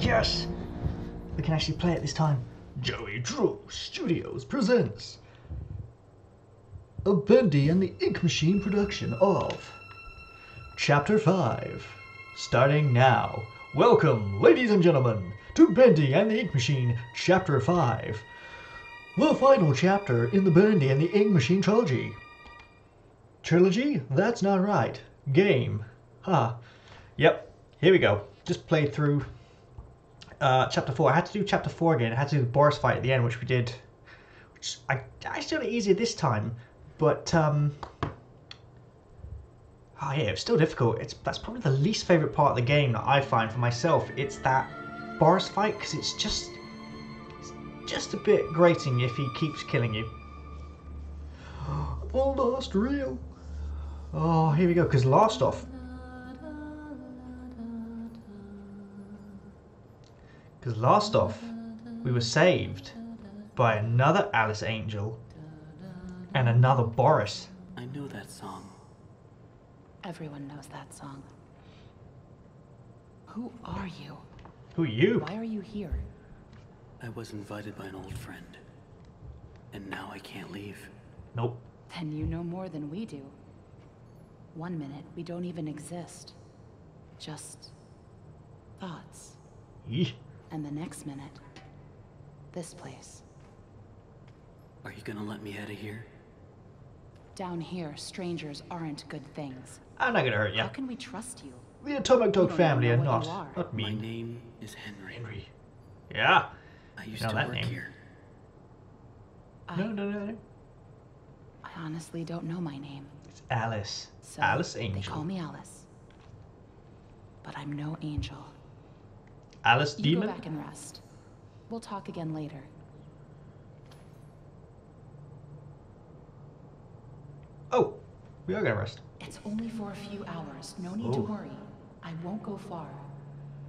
yes! We can actually play it this time. Joey Drew Studios presents a Bendy and the Ink Machine production of Chapter 5. Starting now. Welcome, ladies and gentlemen, to Bendy and the Ink Machine, Chapter 5. The final chapter in the Bendy and the Ink Machine trilogy. Trilogy? That's not right. Game. Huh. Yep. Here we go. Just played through uh, chapter 4. I had to do chapter 4 again. I had to do the boss fight at the end, which we did. Which I actually did it easier this time. But, um... Oh yeah, it's still difficult. It's That's probably the least favourite part of the game that I find for myself. It's that boss fight, because it's just... It's just a bit grating if he keeps killing you. The last reel. Oh, here we go, because last off... Because last off, we were saved by another Alice Angel and another Boris. I know that song. Everyone knows that song. Who are you? Who are you? Why are you here? I was invited by an old friend. And now I can't leave. Nope. Then you know more than we do. One minute, we don't even exist. Just thoughts. Eeh. And the next minute, this place. Are you gonna let me out of here? Down here, strangers aren't good things. I'm not gonna hurt you. How can we trust you? The Atomic Dog family even are what not. you are. Not My name is Henry. Henry. Yeah. I used know to that work name. here. I, No, no, no, no. I honestly don't know my name. It's Alice. So Alice They call me Alice. But I'm no angel. Alice You Demon? go back and rest. We'll talk again later. Oh, we are gonna rest. It's only for a few hours. No need to Oh. worry. I won't go far.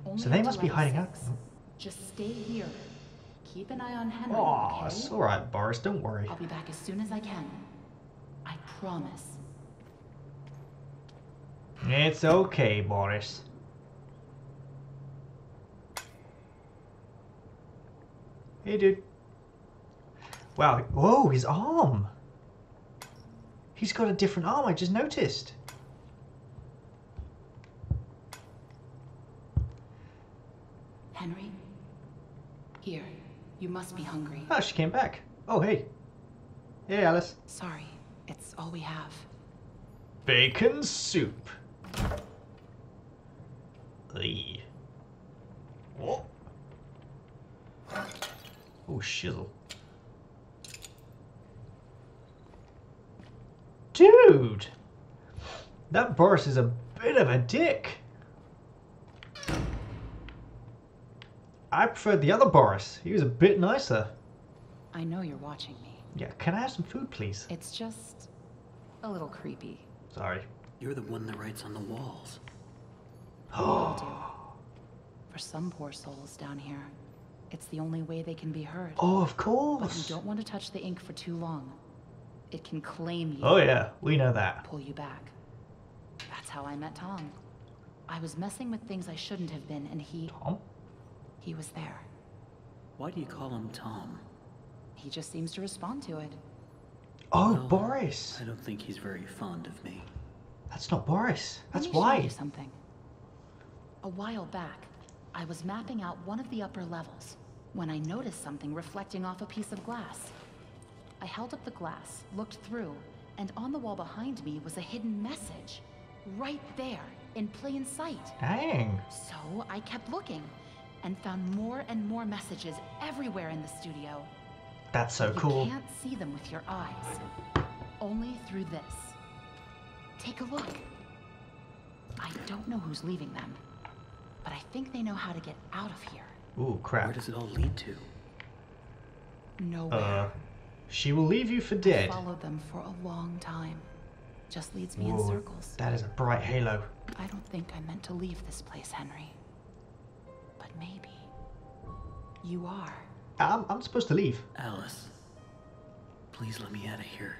Only So they must be hiding out. Just stay here. Keep an eye on Henry, Oh, okay? it's alright, Boris. Don't worry. I'll be back as soon as I can. I promise. It's okay, Boris. Hey, dude. Wow. Whoa, his arm. He's got a different arm. I just noticed. Henry? Here. You must be hungry. Oh, she came back. Oh, hey. Hey, Alice. Sorry. It's all we have. Bacon soup. Oh. Oh, shizzle. Dude! That Boris is a bit of a dick. I preferred the other Boris. He was a bit nicer. I know you're watching me. Yeah, can I have some food, please? It's just a little creepy. Sorry. You're the one that writes on the walls. Oh. do. For some poor souls down here, it's the only way they can be heard. Oh, of But course. you don't want to touch the ink for too long. It can claim you, Oh, yeah, we know that. pull you back. That's how I met Tom. I was messing with things I shouldn't have been, and he Tom? he was there. Why do you call him Tom? He just seems to respond to it. Oh, Well, Boris. I don't think he's very fond of me. That's not Boris. That's why. you something. A while back, I was mapping out one of the upper levels when I noticed something reflecting off a piece of glass. I held up the glass, looked through, and on the wall behind me was a hidden message. Right there, in plain sight. Dang. So I kept looking and found more and more messages everywhere in the studio. That's so You cool. You can't see them with your eyes. Only through this. Take a look. I don't know who's leaving them, but I think they know how to get out of here. Ooh, crap. Where does it all lead to? Nowhere. Uh, she will leave you for dead. I dead. followed them for a long time. Just leads me in circles. that is a bright halo. I don't think I meant to leave this place, Henry. But maybe. You are. I'm, I'm supposed to leave. Alice. Please let me out of here.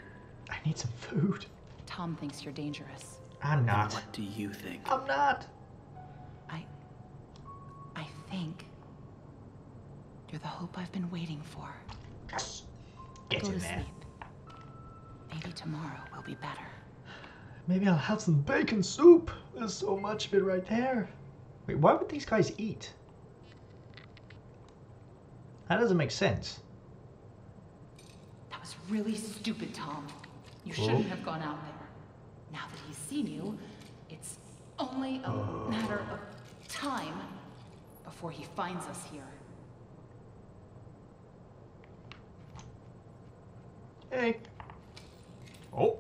I need some food. Tom thinks you're dangerous. I'm And not. what do you think? I'm not. I. I think You're the hope I've been waiting for. Yes. Get Go in to there. sleep. Maybe tomorrow will be better. Maybe I'll have some bacon soup. There's so much of it right there. Wait, why would these guys eat? That doesn't make sense. That was really stupid, Tom. You shouldn't have gone out there. Now that he's seen you, it's only a matter of time before he finds us here. Hey. Oh.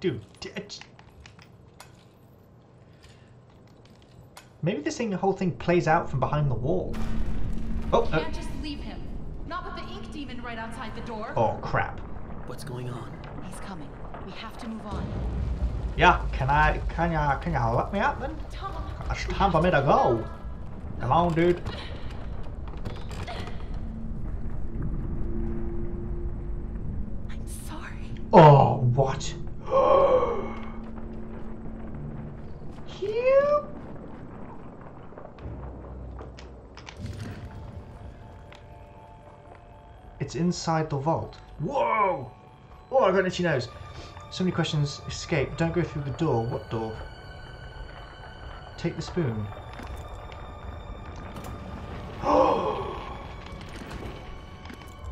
Dude. Maybe this thing, the whole thing plays out from behind the wall. Oh, uh, Can't just leave him. Not with the ink demon right outside the door. oh crap. What's going on? He's coming. We have to move on. Yeah, can I, can ya, can ya let me out then? It's time for me to go. Come on, dude. I'm sorry. Oh, what? you? It's inside the vault. Whoa! Oh, I got an itchy nose. So many questions. Escape. Don't go through the door. What door? Take the spoon.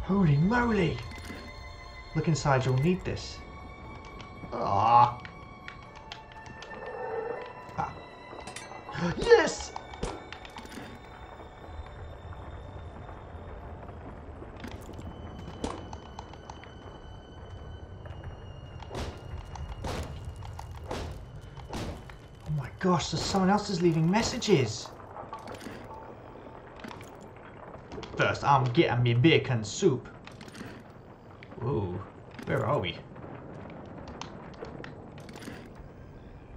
Holy moly! Look inside, you'll need this. Ah. Ah. Yes! Gosh, so someone else is leaving messages. First, I'm getting me bacon soup. Ooh, where are we?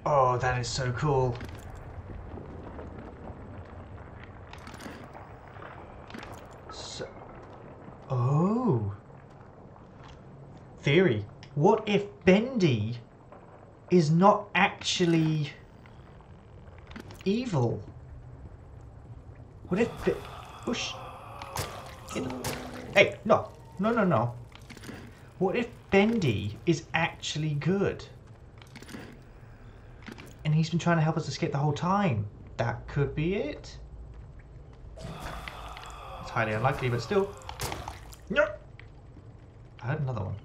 Oh, that is so cool. So, oh. Theory. What if Bendy is not actually evil? What if... Be- Whoosh. Hey, no. No, no, no. What if Bendy is actually good? And he's been trying to help us escape the whole time. That could be it. It's highly unlikely, but still. No. I heard another one.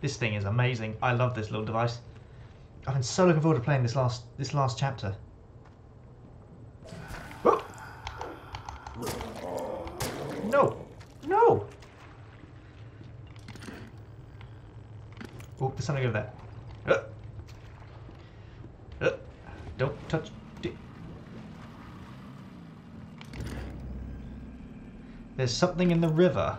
This thing is amazing. I love this little device. I've been so looking forward to playing this last this last chapter. Oh. No! No! Oh, there's something over there. Uh. Uh. Don't touch. it. There's something in the river.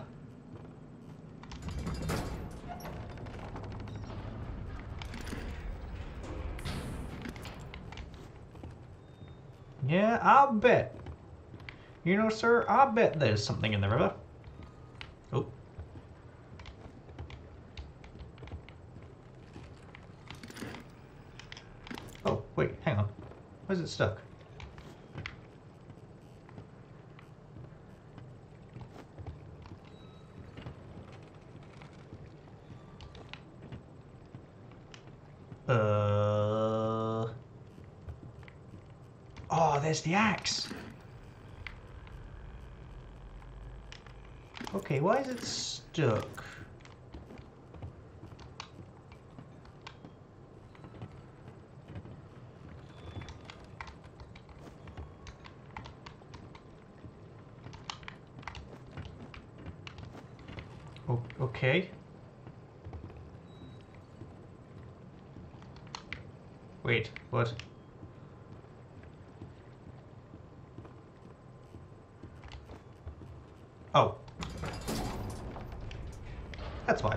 Yeah, I'll bet. You know, sir, I bet there's something in the river. Oh. Oh, wait, hang on. Why is it stuck? Uh. Oh, there's the axe. Okay, why is it stuck? O- okay. Wait, what? Oh. That's why.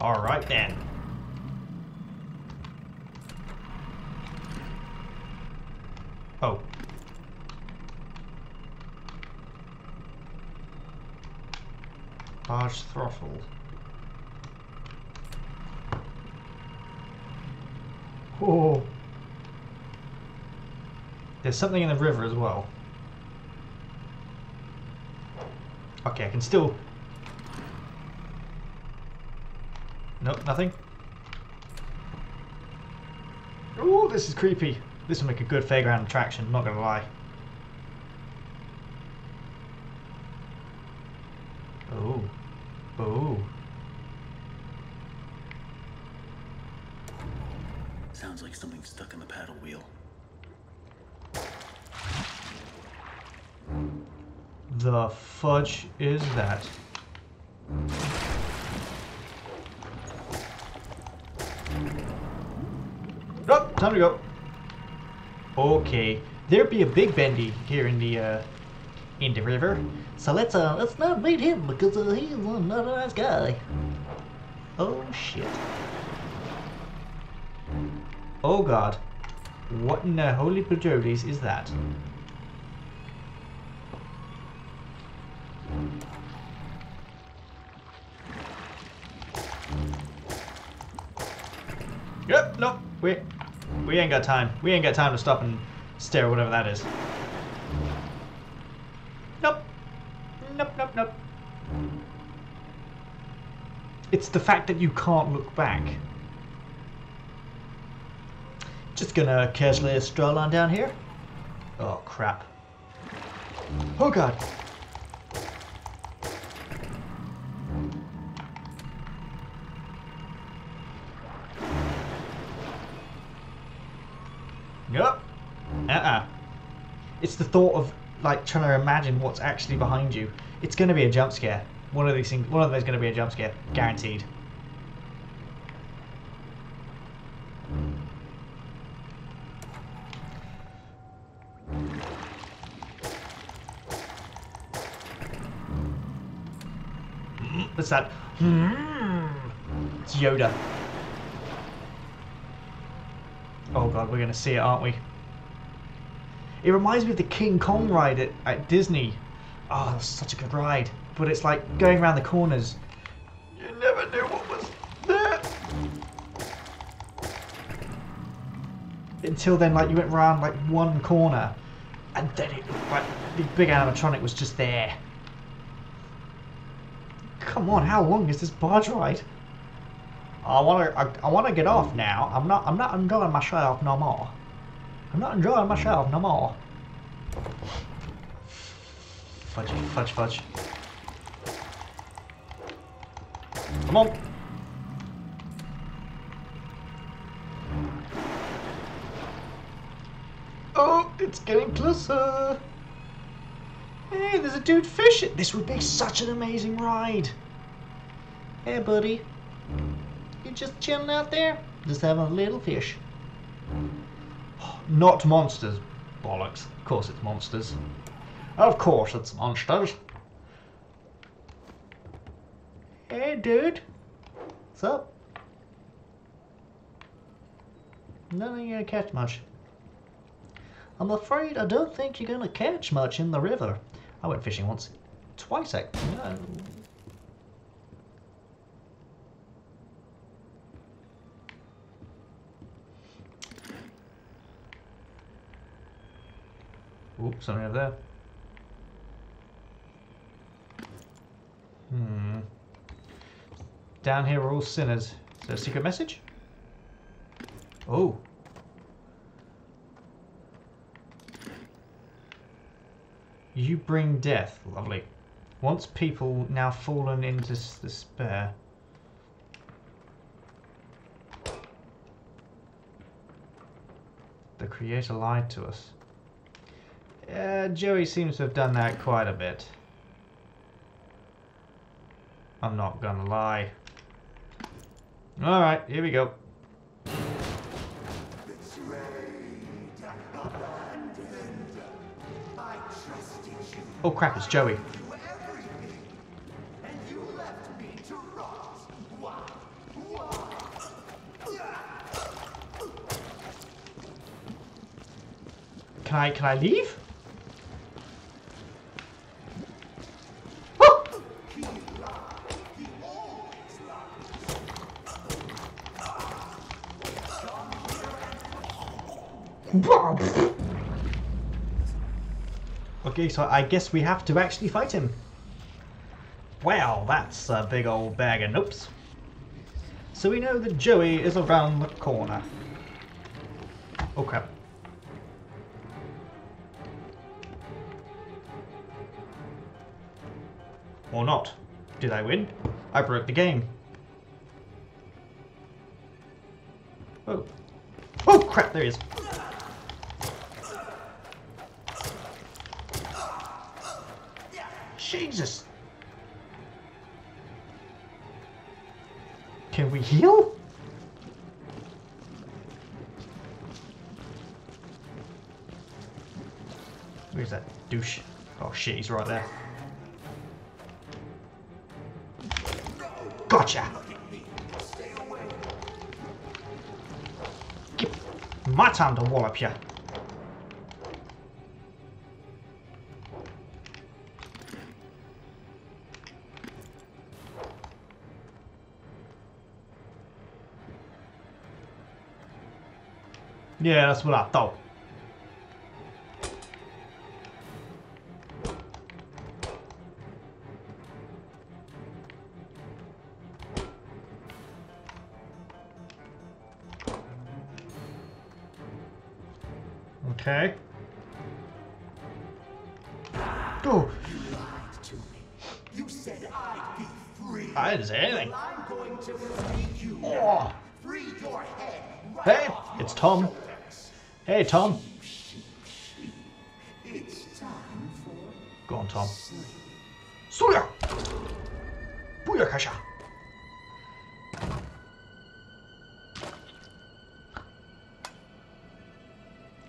Alright then. Oh. Large throttle. Whoa. There's something in the river as well. Okay, I can still... Nope, nothing. Ooh, this is creepy. This will make a good fairground attraction, not gonna lie. Oh. Oh. Sounds like something stuck in the paddle wheel. The fudge is that? Oh, time to go. Okay, there'd be a big bendy here in the uh, in the river, so let's uh let's not meet him because uh, he's not a nice guy. Oh shit. Oh god, what in the holy pajolis is that? Yep, nope, we, we ain't got time. We ain't got time to stop and stare whatever that is. Nope. Nope, nope, nope. It's the fact that you can't look back. Just gonna casually stroll on down here. Oh, crap. Oh, God. Yep. Uh-uh. It's the thought of like trying to imagine what's actually behind you. It's going to be a jump scare. One of these things. One of them is going to be a jump scare, guaranteed. What's that? Hmm. It's Yoda. Oh god, we're gonna see it, aren't we? It reminds me of the King Kong ride at, at Disney. Ah, oh, that's such a good ride. But it's like going around the corners. You never knew what was there. Until then, like you went around like one corner, and then it like the big animatronic was just there. Come on, how long is this barge ride? I wanna, I, I wanna get off now. I'm not, I'm not I'm enjoying myself no more. I'm not enjoying myself no more. Fudge, fudge, fudge. Come on. Oh, it's getting closer. Hey, there's a dude fishing. This would be such an amazing ride. Hey, buddy. You just chilling out there? Just having a little fish. Not monsters. Bollocks. Of course it's monsters. Of course it's monsters. Hey, dude. What's up? Nothing gonna catch much. I'm afraid I don't think you're gonna catch much in the river. I went fishing once. Twice, I... No. Ooh, something over there. Hmm. Down here we're all sinners. Is there a secret message? Oh. You bring death. Lovely. Once people now fallen into despair. The creator lied to us. Uh, Joey seems to have done that quite a bit. I'm not gonna lie. Alright, here we go. Oh crap, it's Joey. Can I, can I leave? So I guess we have to actually fight him. Wow, that's a big old bag of nopes. So we know that Joey is around the corner. Oh crap. Or not. Did I win? I broke the game. Oh. Oh crap, there he is. Where's that douche? Oh shit, he's right there. Gotcha! Give my time to wallop you. Yeah, that's what I thought. Okay. To. You said I'd be free. I didn't say anything. I'm going to free you. Oh. Free your head. Right Hey, it's Tom. shoulders. Hey, Tom. It's time for Go on, Tom. sleep. Suya! Booyakasha!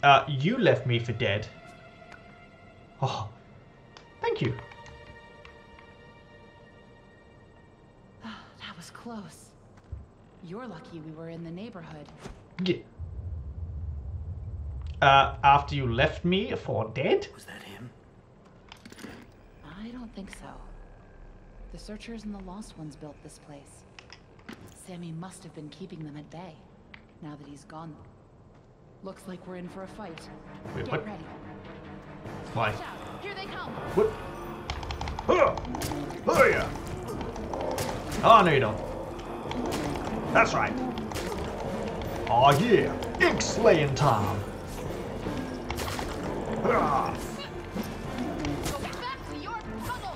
Uh, you left me for dead. Oh, thank you. that was close. You're lucky we were in the neighborhood. Yeah. Uh, after you left me for dead? Was that him? I don't think so. The searchers and the lost ones built this place. Sammy must have been keeping them at bay. Now that he's gone. Looks like we're in for a fight. Wait, Get what? ready. Why? Here they come! What? Huh! Oh yeah! Oh no you don't. That's right. Oh yeah! Ink slaying time! Go back to your tunnel!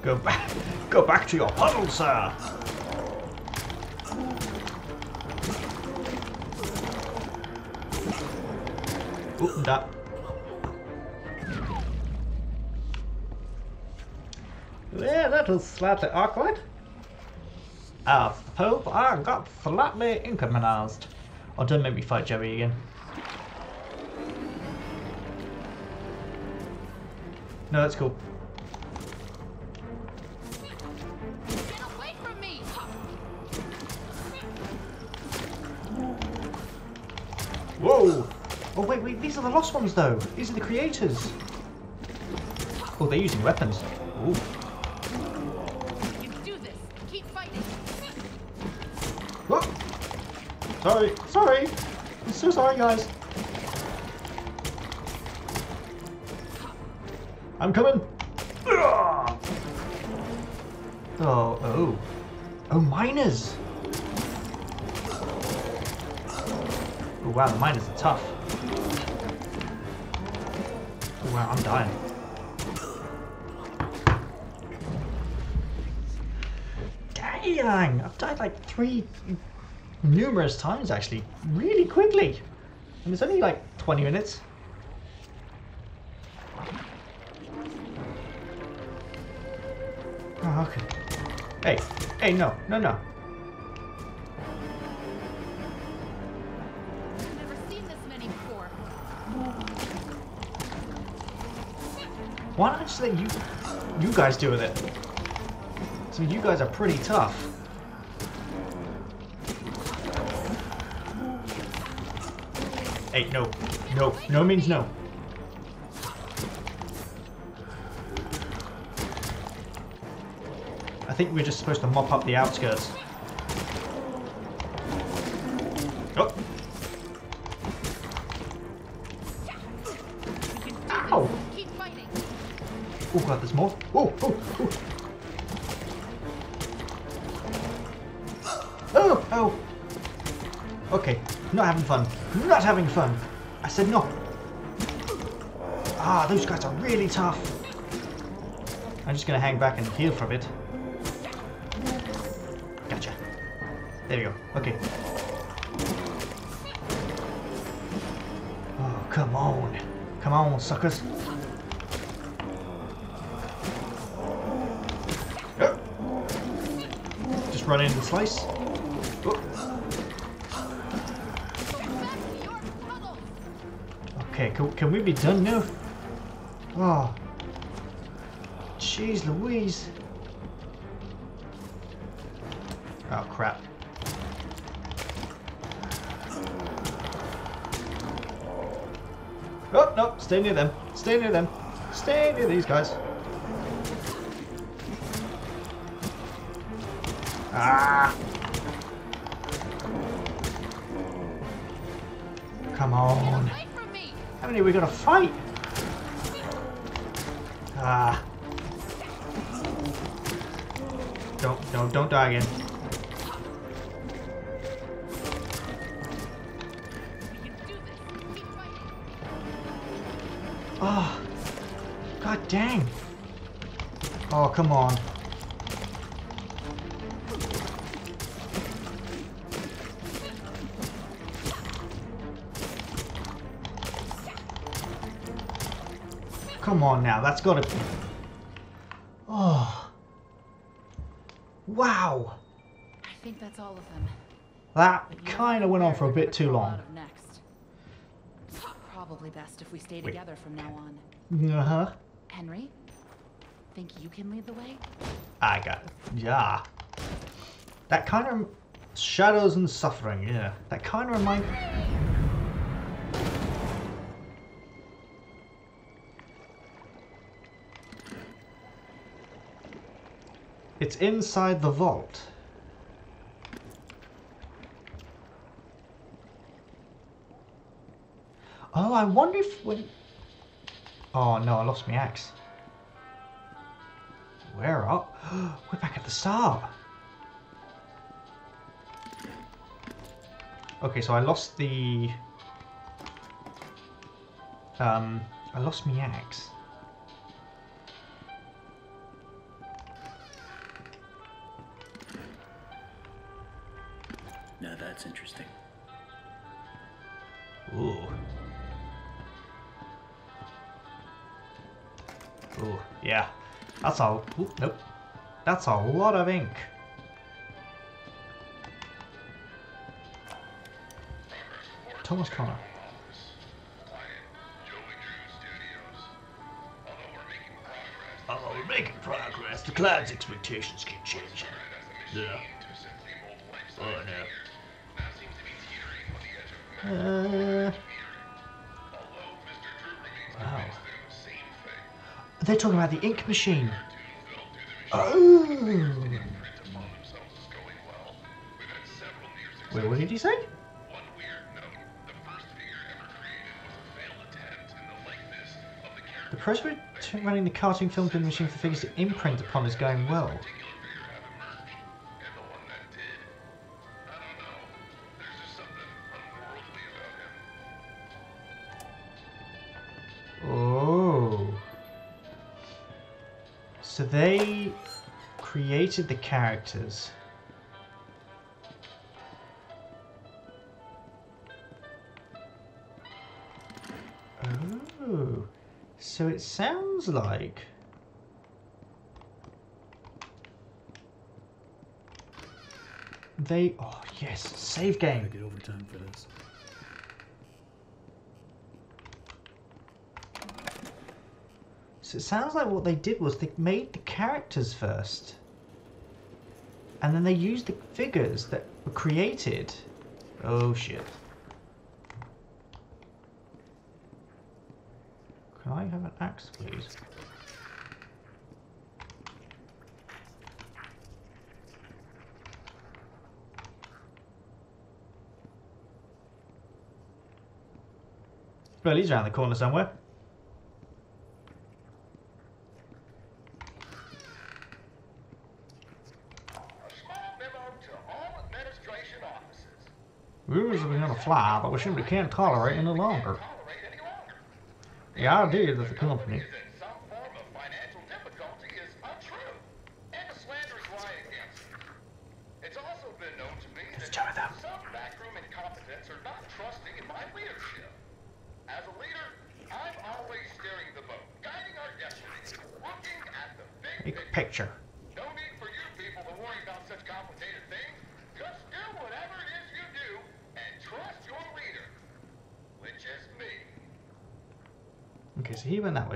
Go back, go back to your puddle, sir. That. Yeah, that was slightly awkward. I suppose uh, I got slightly inconvenienced. Oh, don't make me fight Joey again. No, that's cool. Are the lost ones though. These are the creators. Oh, they're using weapons. Ooh. You do this! Keep fighting! Whoa. Sorry, sorry. I'm so sorry, guys. I'm coming. Oh, oh. Oh, miners. Oh, wow, the miners are tough. Wow, I'm dying. Dang! I've died like three, numerous times actually, really quickly. And it's only like 20 minutes. Oh, okay. Hey, hey, no, no, no. Why don't just let you, you guys deal with it? So you guys are pretty tough. Hey, no, no, no means no. I think we're just supposed to mop up the outskirts. Oh. Oh this more. Oh, oh, oh. Oh, oh. Okay, not having fun. Not having fun. I said no. Ah, those guys are really tough. I'm just gonna hang back and heal for a bit. Gotcha. There we go. Okay. Oh, come on. Come on, suckers. Run in and slice. Okay, can, can we be done now? Oh. Jeez Louise. Oh crap. Oh, no, stay near them. Stay near them. Stay near these guys. Ah! Come on. How many are we gonna fight? Ah. Don't, don't, don't die again. Oh. God dang. Oh, come on. Come on now, that's gotta be... Oh. Wow. I think that's all of them. That kind of went on for a bit too long. Next. Probably best if we stay together from now on. Uh-huh. Henry, think you can lead the way? I got yeah. That kind of shadows and suffering. Yeah, that kind of remind. It's inside the vault. Oh, I wonder if when. Oh no, I lost my axe. Where up? We're back at the start. Okay, so I lost the... Um, I lost my axe. That's a... Ooh, nope. That's a lot of ink. Thomas Connor. Although we're making progress, the client's expectations keep changing. Yeah. Oh no. Uh, They're talking about the ink machine. Oh. Wait, what did he say? The process running the cartoon film machine for figures to imprint upon is going well. Created the characters. Oh. So it sounds like they oh yes, save I game. get overtime for this. So it sounds like what they did was they made the characters first. And then they used the figures that were created. Oh shit. Can I have an axe, please? Well, he's around the corner somewhere. Fly, but we simply can't tolerate any longer. The idea that the company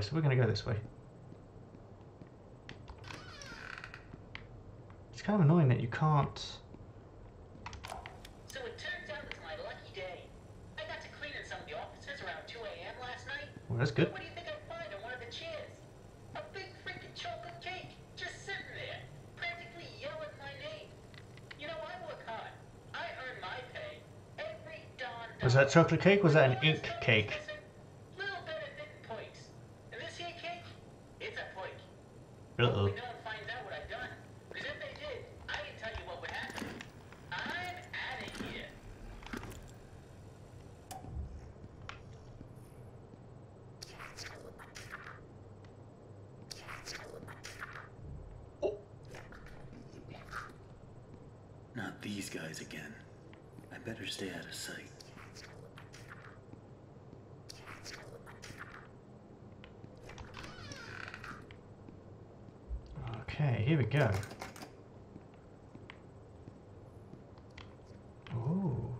so he went that way, so we're gonna go this way. It's kind of annoying that you can't. So it turns out it's my lucky day. I got to clean in some of the offices around 2 a.m. last night. Well, that's good. What do you think I find on one of the chairs? A big freaking chocolate cake, just sitting there, practically yelling my name. You know, I work hard. I earn my pay every Was that chocolate cake? Was that an ink cake? Uh-oh. Okay, here we go. Ooh.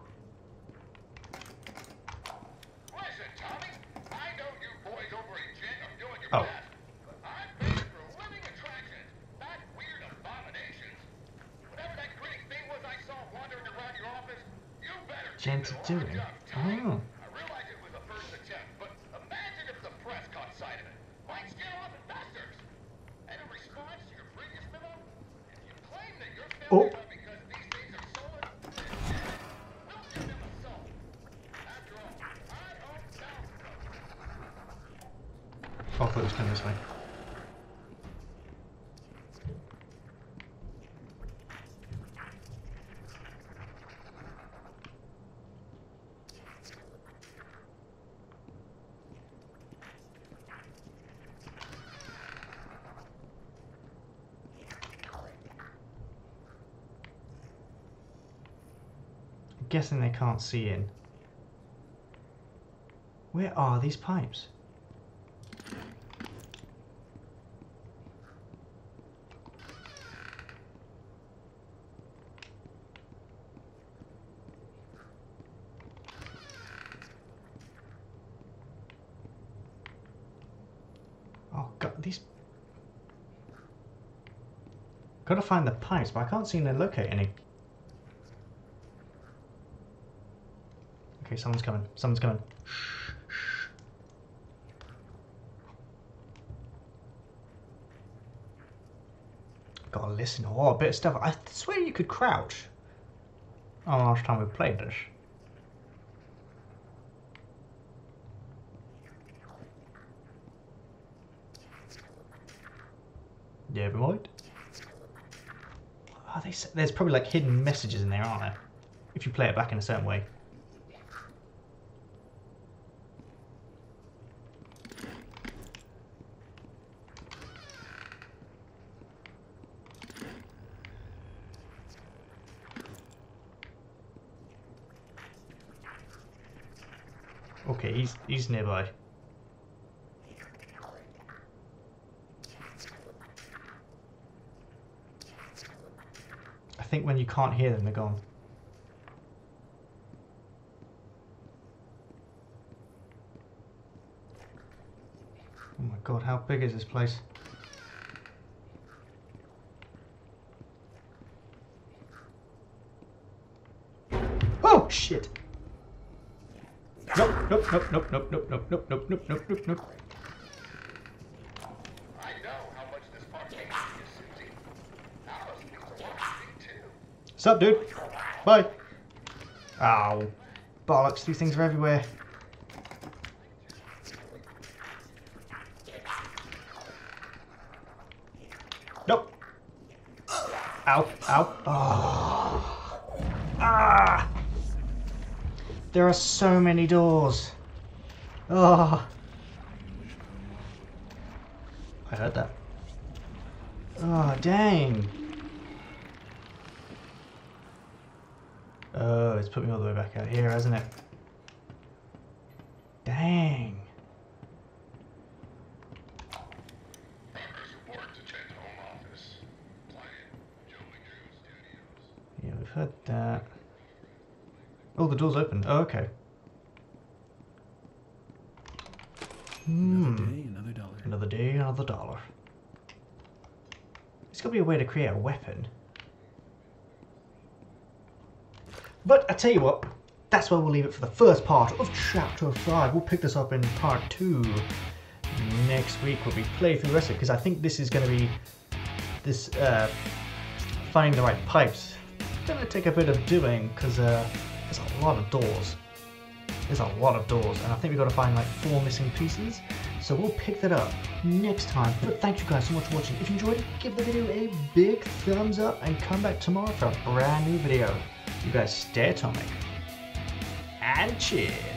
Listen, Tommy, I know you boys over at Gent are doing your Oh. best, but I'm paying for living attractions, not weird abominations. Whatever that gritty thing was I saw wandering around your office, you better keep Gent it doing. locked up, Tommy. Oh. I realize it was a first attempt, but imagine if the press caught sight of it. Might scare off investors. And in response to your previous memo, if you claim that your Oh. failures are because these things are stolen, then yeah, we'll give them a soul. After all, I own thousands of them. Oh, I thought it was coming this way. I'm guessing they can't see in. Where are these pipes? Oh god, these. Gotta find the pipes, but I can't seem to locate any. Okay, someone's coming. Someone's coming. Gotta listen. Oh, a bit of stuff. I swear you could crouch. Oh, last time we played this. Yeah, we might. They? There's probably like hidden messages in there, aren't there? If you play it back in a certain way. Okay, he's he's nearby. I think when you can't hear them, they're gone. Oh my god, how big is this place? Oh shit! Nope, nope, nope, nope, nope, nope, nope, nope, nope, nope, nope, nope, nope. I know how much this part means to you, Susie. Alice means a lot to me, too. Sup, dude? Bye. Ow. Bollocks, these things are everywhere. Nope. Ow, ow. Oh. Ah! There are so many doors. Oh. I heard that. Oh, dang. Oh, it's put me all the way back out here, hasn't it? Dang. Progress report to Gent's home office. Client, Joey Drew Studios. Yeah, we've heard that. Oh, the door's open. Oh, okay. Another Hmm. day, another dollar. Another day, another dollar. There's got to be a way to create a weapon. But I tell you what, that's where we'll leave it for the first part of Chapter 5. We'll pick this up in Part 2 next week when we play through the rest of it, because I think this is going to be this uh, finding the right pipes. Going to take a bit of doing, because uh, a lot of doors. There's a lot of doors, and I think we've got to find like four missing pieces. So we'll pick that up next time. But thank you guys so much for watching. If you enjoyed give the video a big thumbs up and come back tomorrow for a brand new video. You guys stay atomic. And cheers.